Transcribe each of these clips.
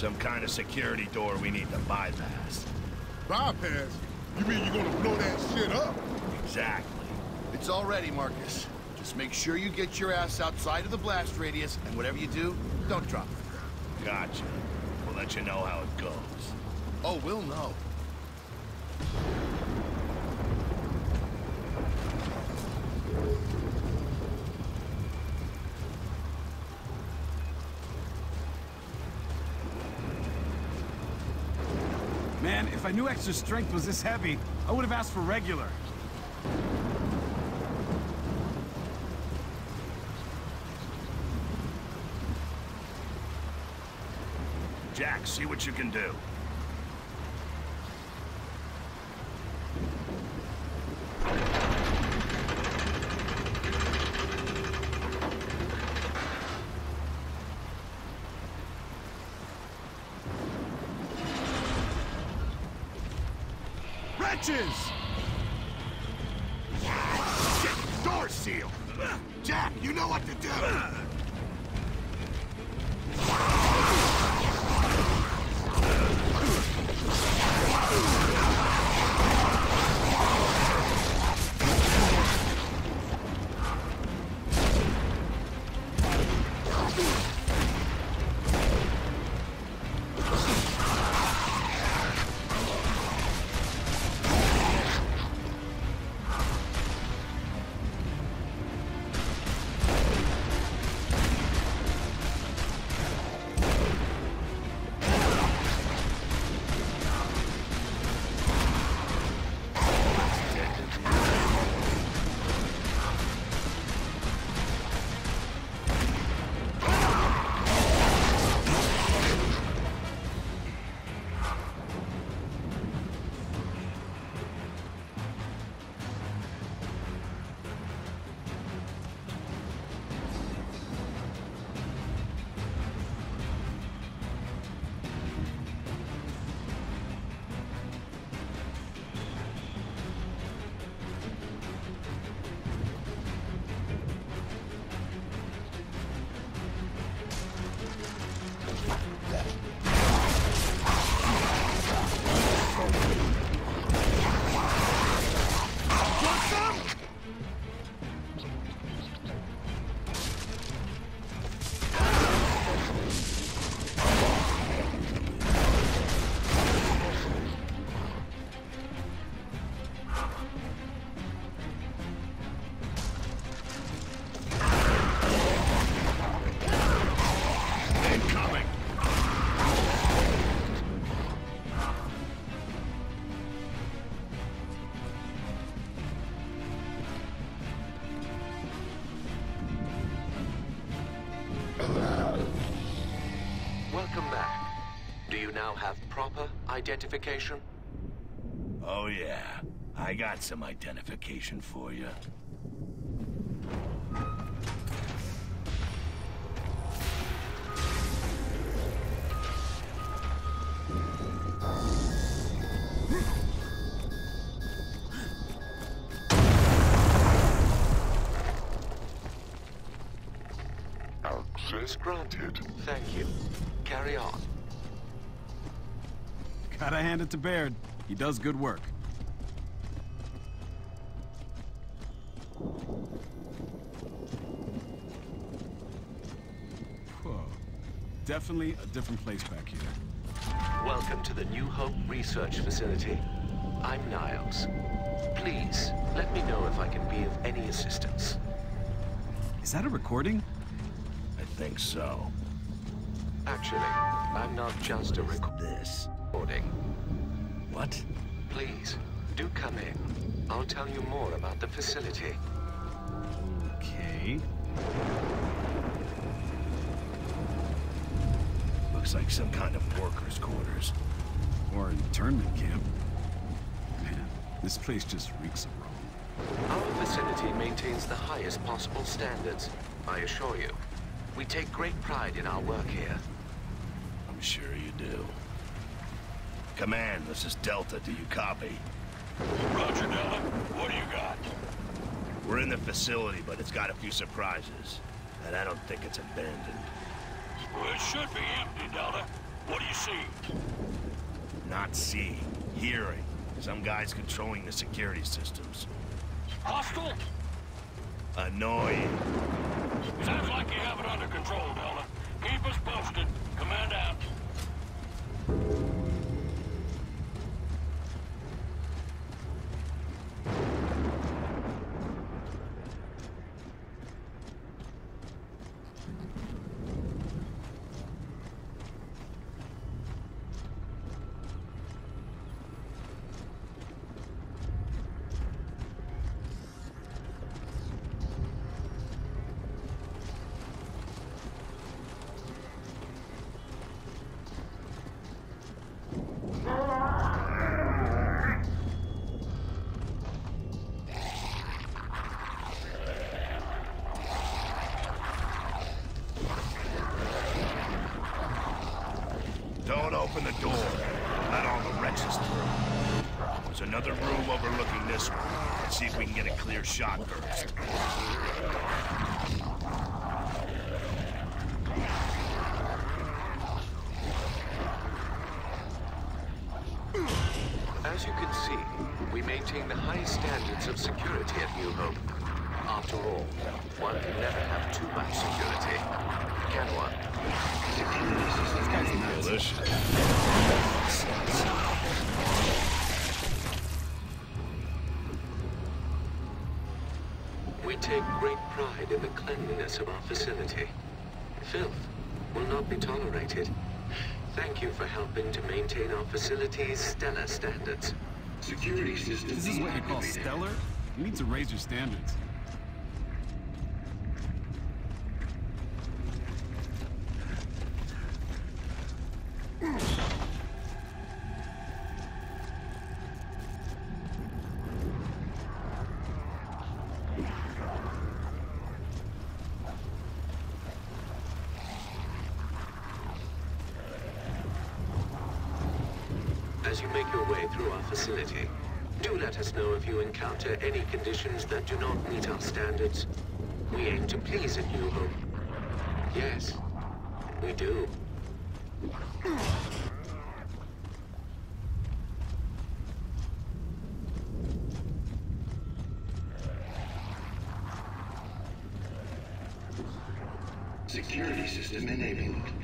Some kind of security door we need to bypass. Bypass? You mean you're gonna blow that shit up? Exactly. It's all ready, Marcus. Just make sure you get your ass outside of the blast radius, and whatever you do, don't drop it. Gotcha. We'll let you know how it goes. Oh, we'll know. I knew extra strength was this heavy, I would have asked for regular. Jack, see what you can do. Shit! Door sealed! Jack, you know what to do! Identification? Oh yeah, I got some identification for you. Access granted. Thank you. Carry on. Gotta hand it to Baird. He does good work. Whoa. Definitely a different place back here. Welcome to the New Hope Research Facility. I'm Niles. Please, let me know if I can be of any assistance. Is that a recording? I think so. Actually, I'm not just a record. This. Recording. What? Please, do come in. I'll tell you more about the facility. Okay. Looks like some kind of workers' quarters. Or internment camp. Man, this place just reeks of Rome. Our facility maintains the highest possible standards, I assure you. We take great pride in our work here. I'm sure you do. Command, this is Delta. Do you copy? Roger, Delta. What do you got? We're in the facility, but it's got a few surprises. And I don't think it's abandoned. Well, it should be empty, Delta. What do you see? Not see, hearing. Some guys controlling the security systems. Hostile? Annoying. Sounds like you have it under control, Delta. Keep us posted. Command out. As you can see, we maintain the highest standards of security at New Hope. After all, one can never have too much security, can one? We take great pride in the cleanliness of our facility. Filth will not be tolerated. Thank you for helping to maintain our facility's stellar standards. Security system This is what you call stellar? You need to raise your standards. As you make your way through our facility, do let us know if you encounter any conditions that do not meet our standards. We aim to please at New Hope. Yes, we do. Security system enabled.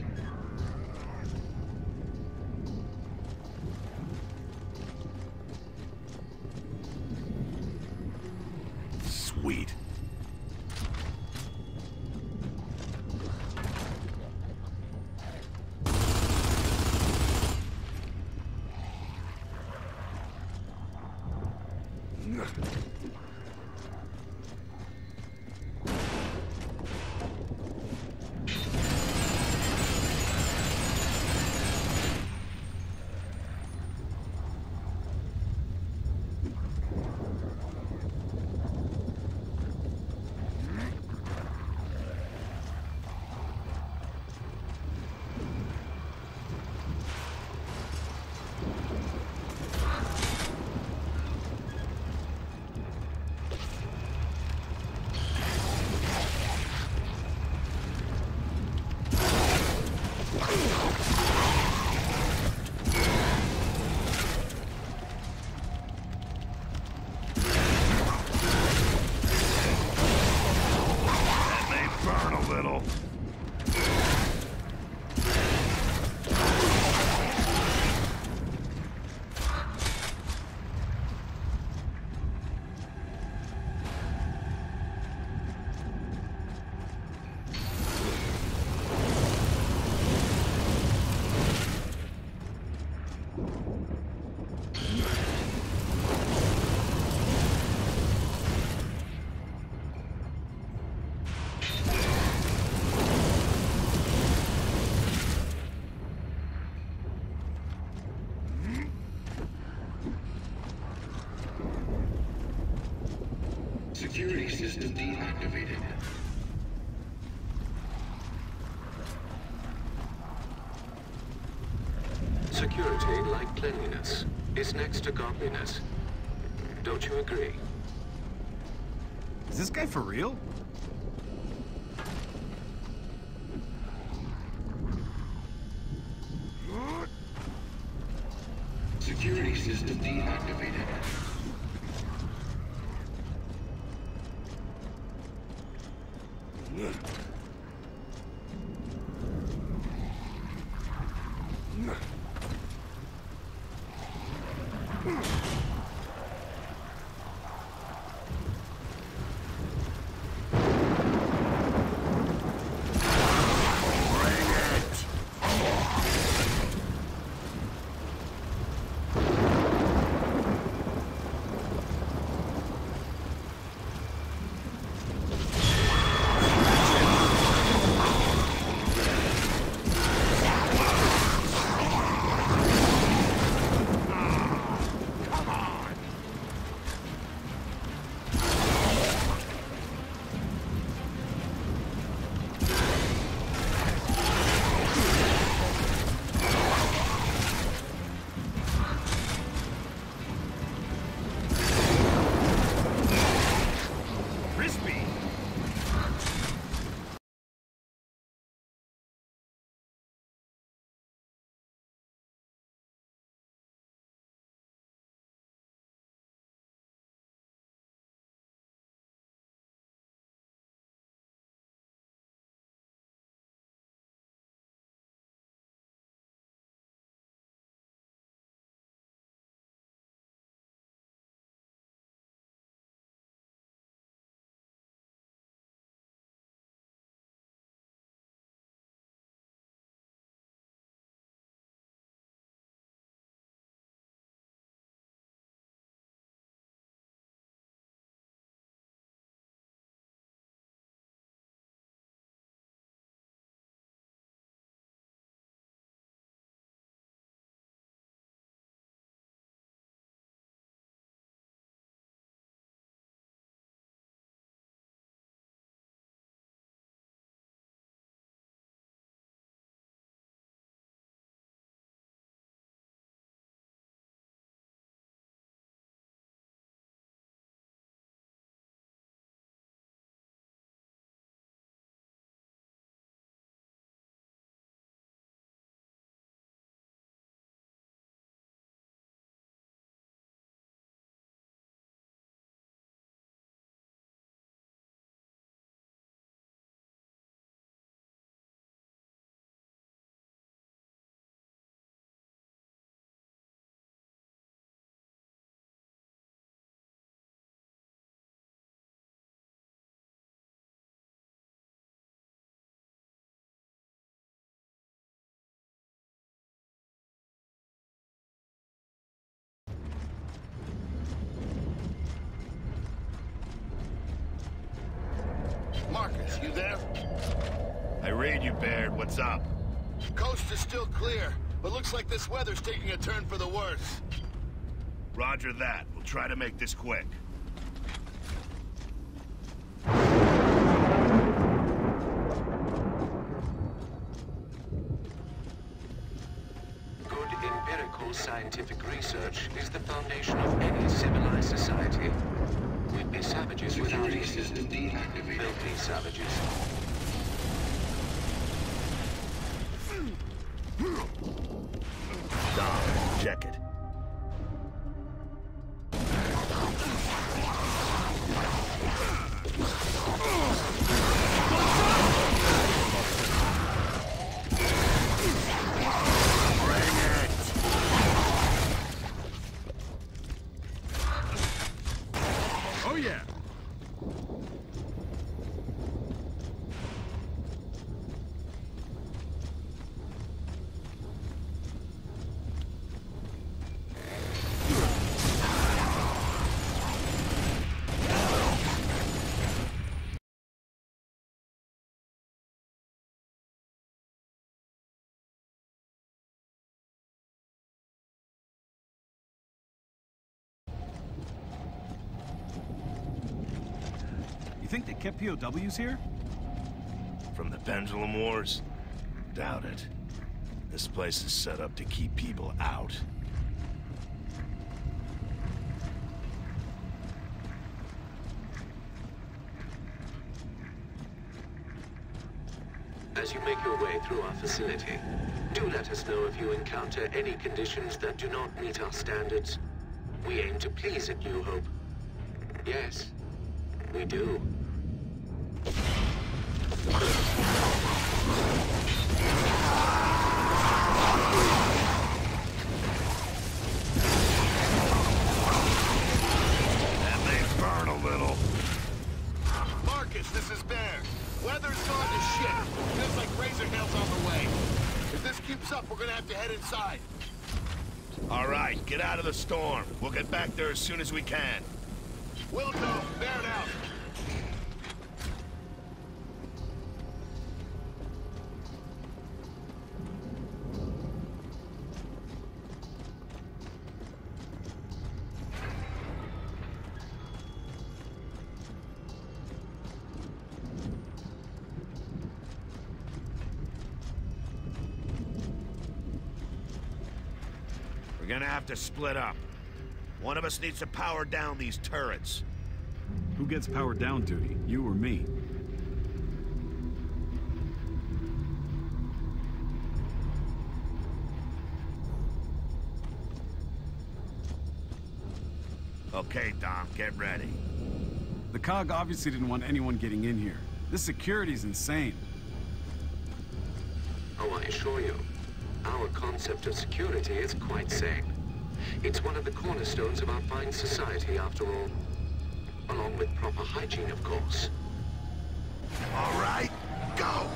Cleanliness, is next to godliness. Don't you agree? Is this guy for real? Marcus, you there? I read you, Baird. What's up? Coast is still clear, but looks like this weather's taking a turn for the worse. Roger that. We'll try to make this quick. Good empirical scientific research is the foundation of any civilized society. We'd be savages without it. Filthy savages. Think they kept POWs here? From the Pendulum Wars? Doubt it. This place is set up to keep people out. As you make your way through our facility. Do let us know if you encounter any conditions that do not meet our standards. We aim to please at New Hope. Yes, we do. As soon as we can. We'll go. Baird out. We're gonna have to split up. One of us needs to power down these turrets. Who gets powered down duty? You or me? Okay, Dom, get ready. The COG obviously didn't want anyone getting in here. This security's insane. Oh, I assure you, our concept of security is quite sane. It's one of the cornerstones of our fine society, after all. Along with proper hygiene, of course. All right, go!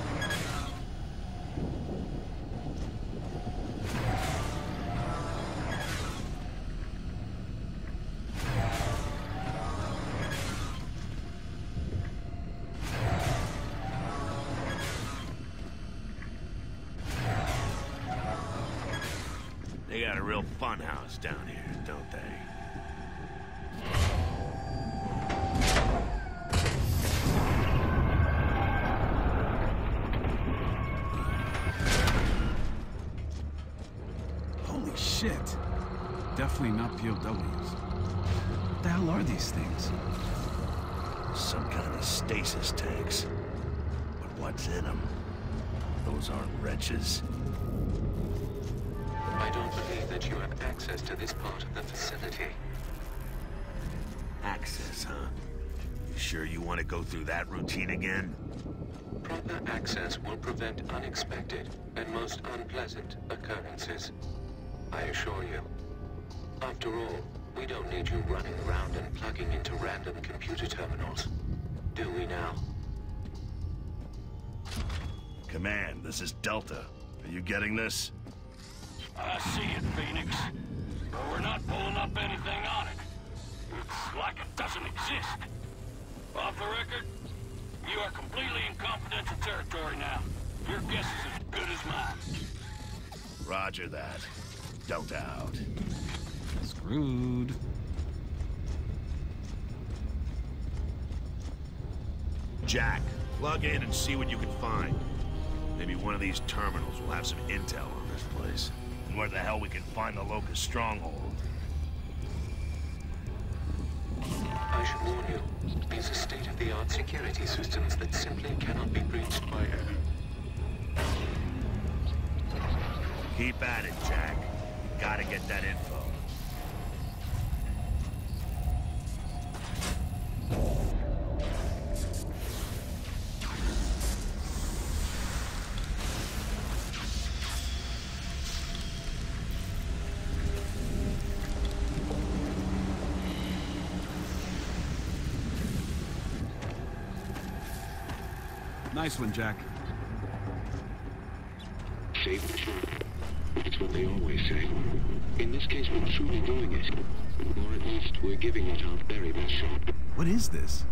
Shit. Definitely not POWs. What the hell are these things? Some kind of stasis tanks. But what's in them? Those aren't wretches. I don't believe that you have access to this part of the facility. Access, huh? You sure you want to go through that routine again? Proper access will prevent unexpected and most unpleasant occurrences. I assure you. After all, we don't need you running around and plugging into random computer terminals. Do we now? Command, this is Delta. Are you getting this? I see it, Phoenix. But we're not pulling up anything on it. It's like it doesn't exist. Off the record, you are completely in confidential territory now. Your guess is as good as mine. Roger that. Delta out. Screwed. Jack, plug in and see what you can find. Maybe one of these terminals will have some intel on this place. And where the hell we can find the Locust stronghold. I should warn you, these are state-of-the-art security systems that simply cannot be breached by air. Keep at it, Jack. Gotta get that info. Nice one, Jack. Save the truth. It's what they always say. In this case, we're truly doing it. Or at least, we're giving it our very best shot. What is this?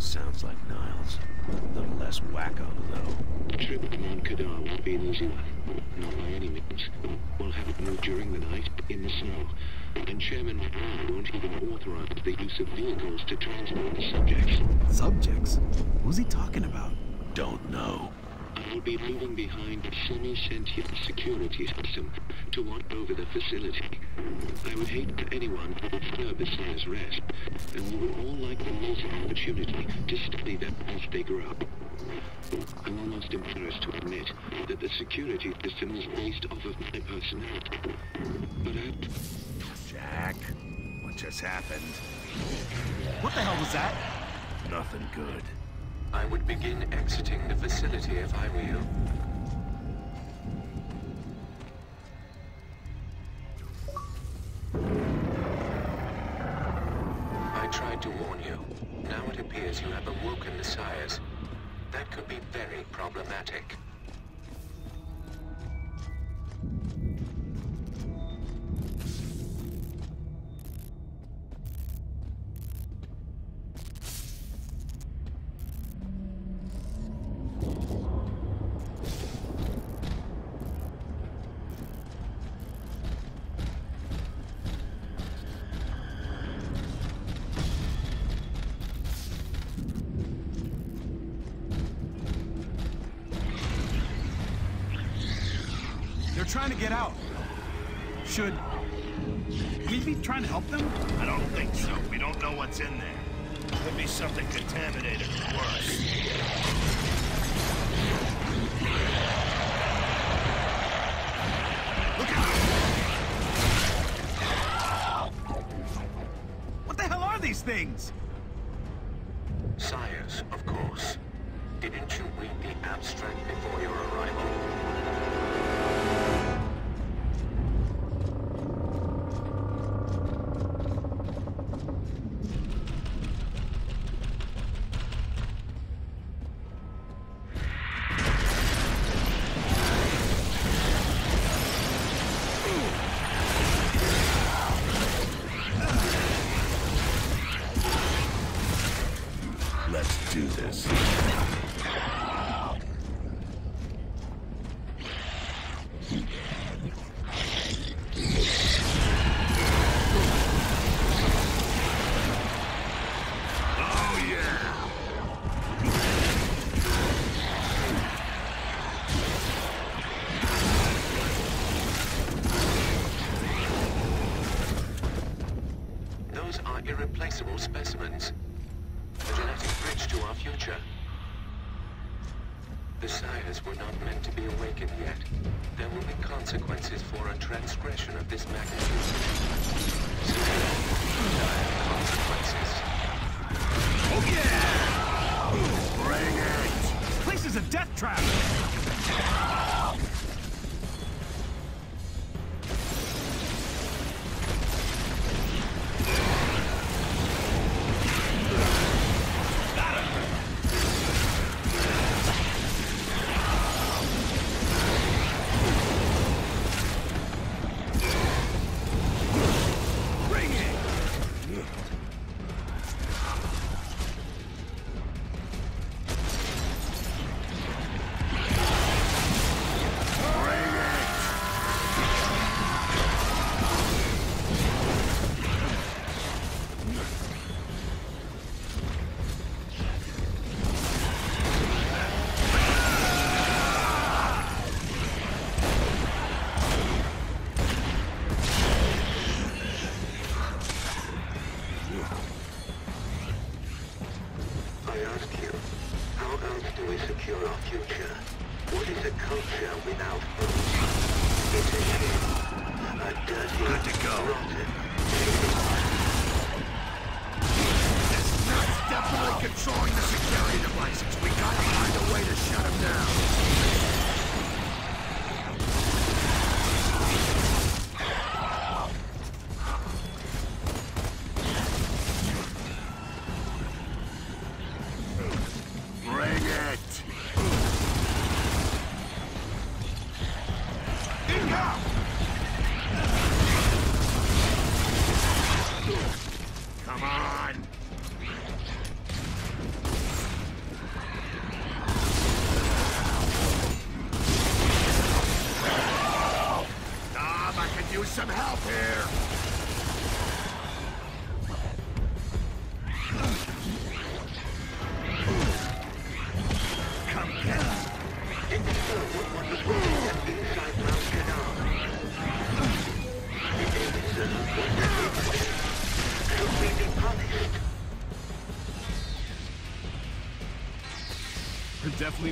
Sounds like Niles. A little less wacko, though. The trip to Mount Kadar won't be an easy one. Not by any means. We'll have it move during the night, in the snow. And Chairman Brown won't even authorize the use of vehicles to transport the subjects. Subjects? What was he talking about? Don't know. I I'll be leaving behind a semi-sentient security system to watch over the facility. I would hate for anyone to disturb the Sire's rest, and we would all like to use the opportunity to study them as they grow up. I'm almost embarrassed to admit that the security system is based off of my personality. But I... Jack, what just happened? What the hell was that? Nothing good. I would begin exiting the facility if I were you. Things? Consequences for a transgression of this magnitude. Consequences. Oh, yeah! Bring it! This place is a death trap.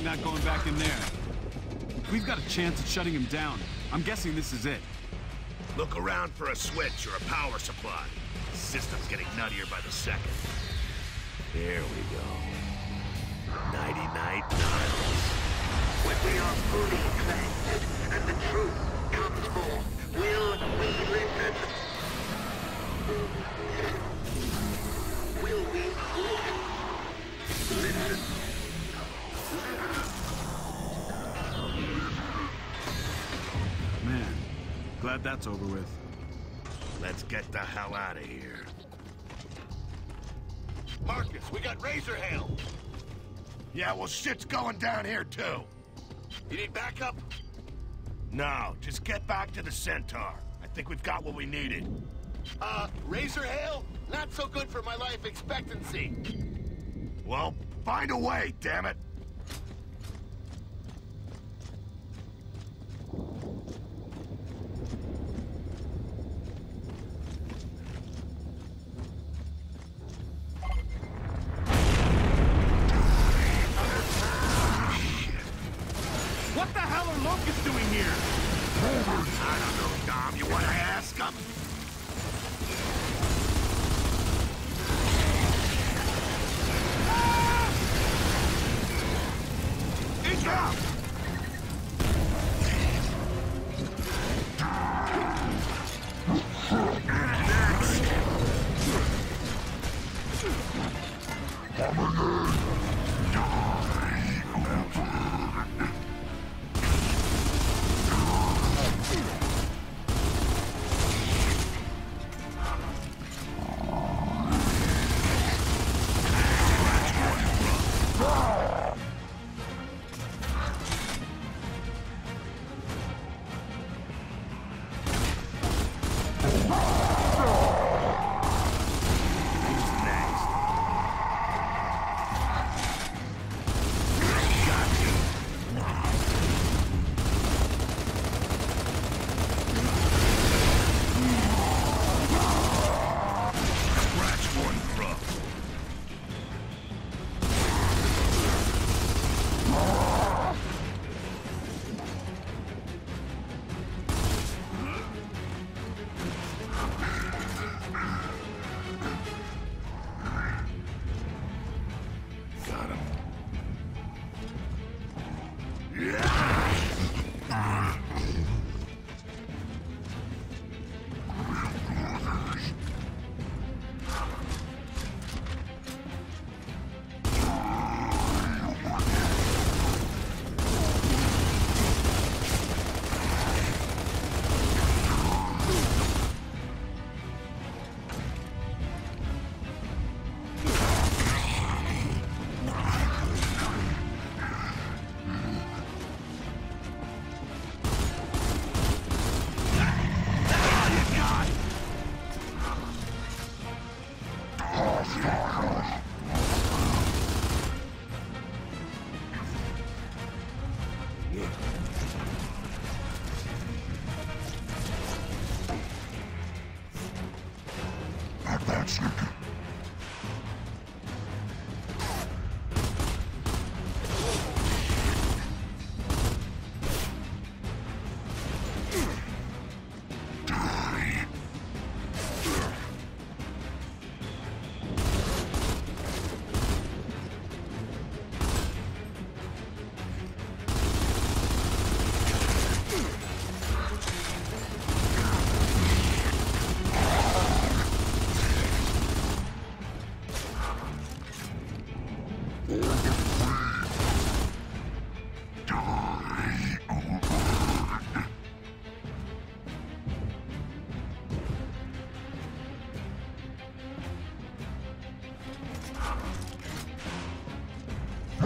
Not going back in there. We've got a chance at shutting him down, I'm guessing this is it. Look around for a switch or a power supply. The system's getting nuttier by the second. There we go. Nighty-night, Niles. When we are fully cleansed and the truth glad that's over with. Let's get the hell out of here. Marcus, we got Razor Hail. Yeah, well, shit's going down here, too. You need backup? No, just get back to the Centaur. I think we've got what we needed. Uh, Razor Hail? Not so good for my life expectancy. Well, find a way, damn it.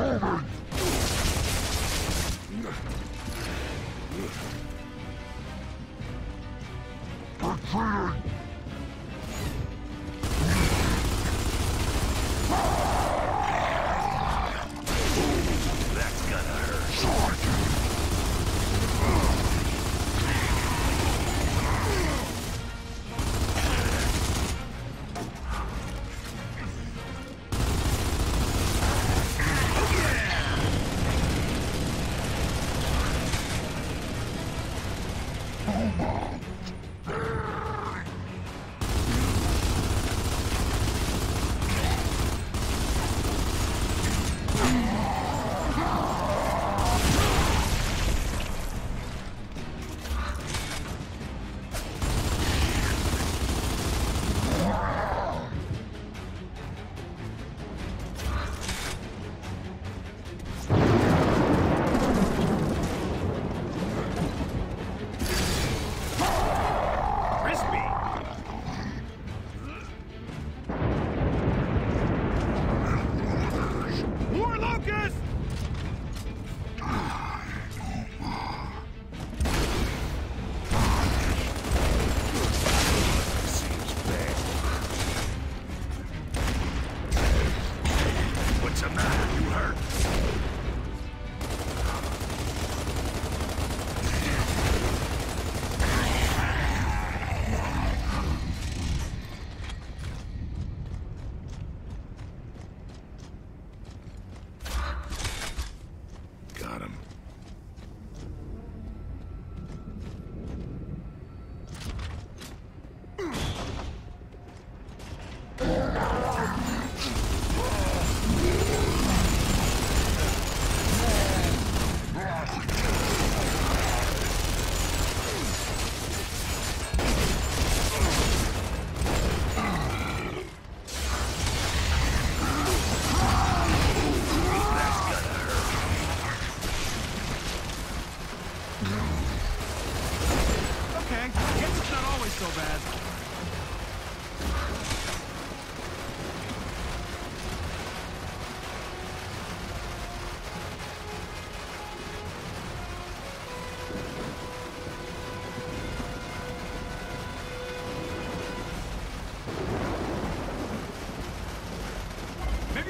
That's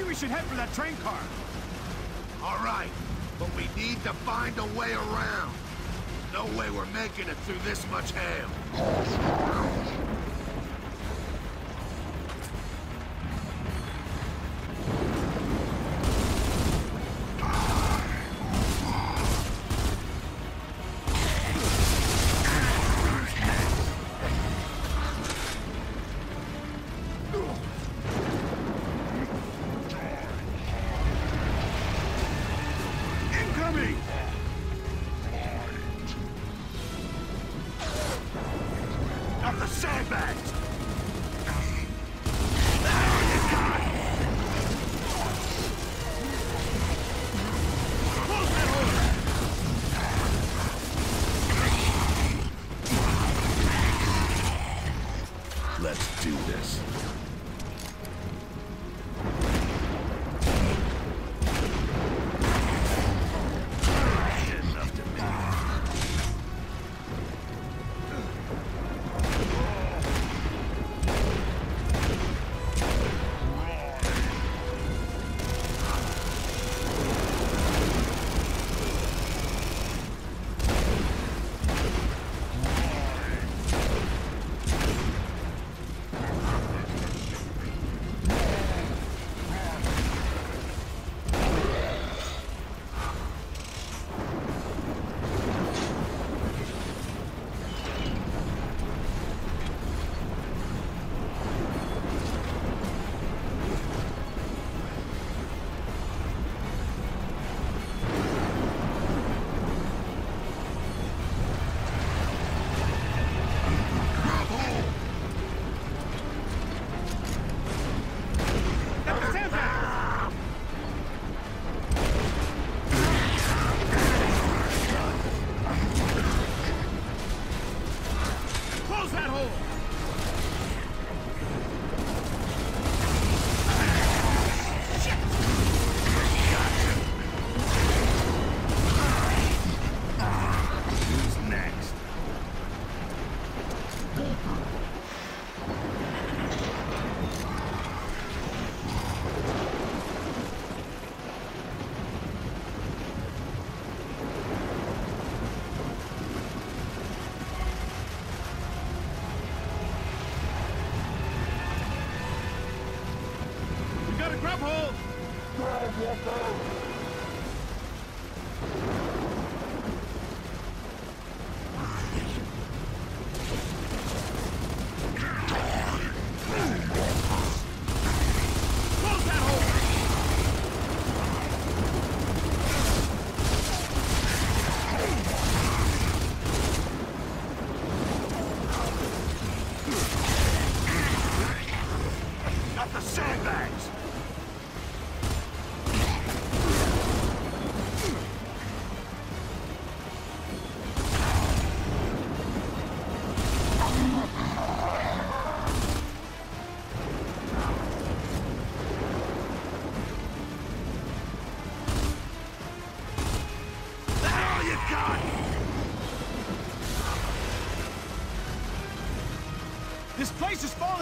we should head for that train car. All right, but we need to find a way around. No way we're making it through this much hail. We hold! Grab, grub hole!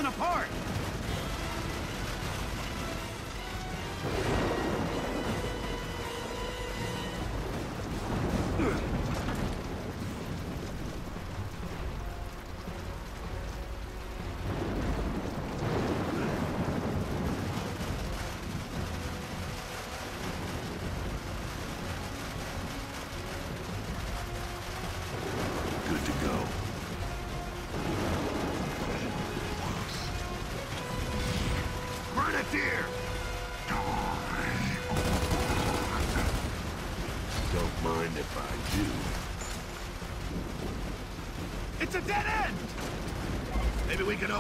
Falling apart!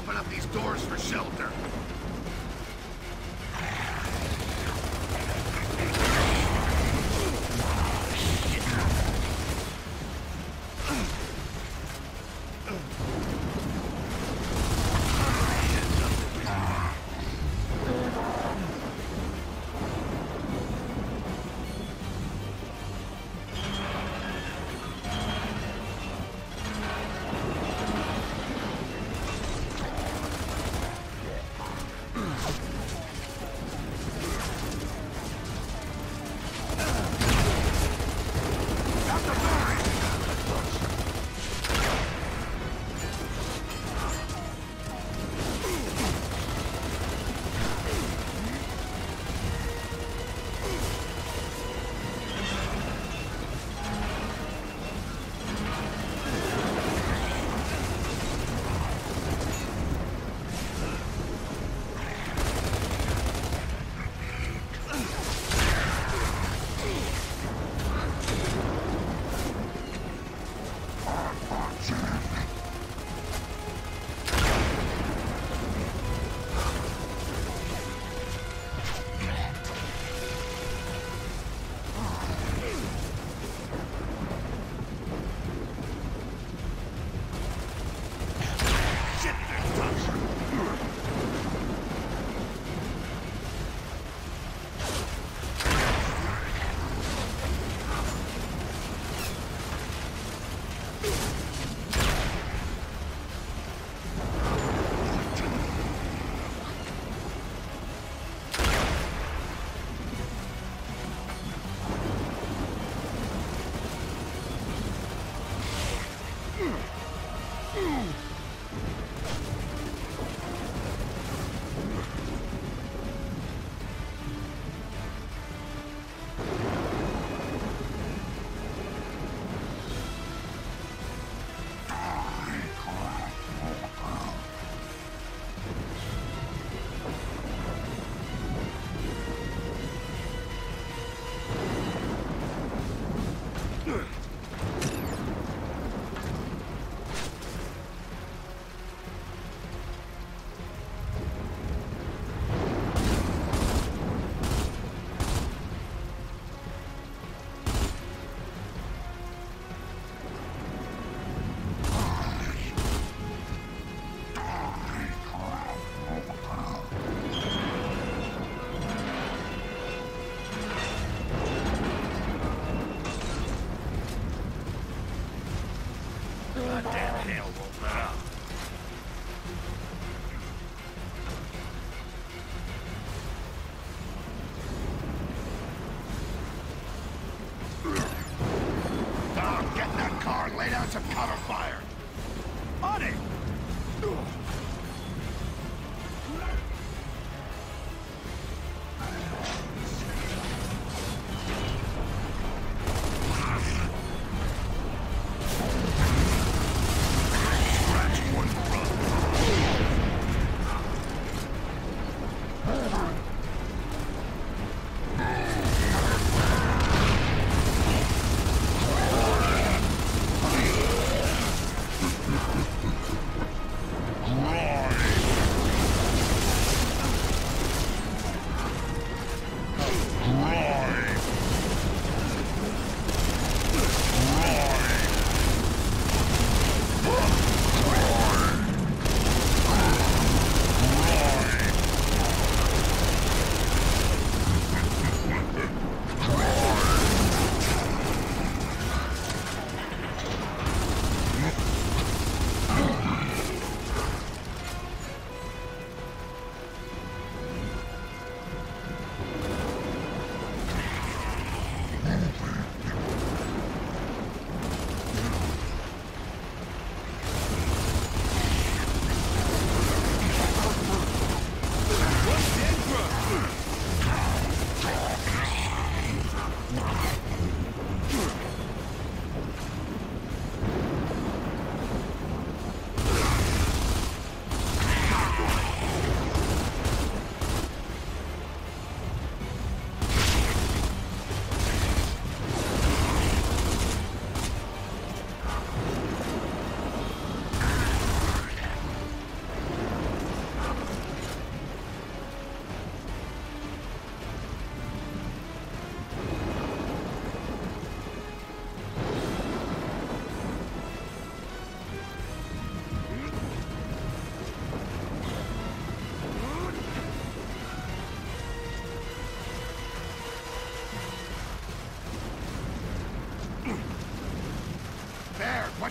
Open up these doors for shelter.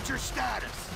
Your status?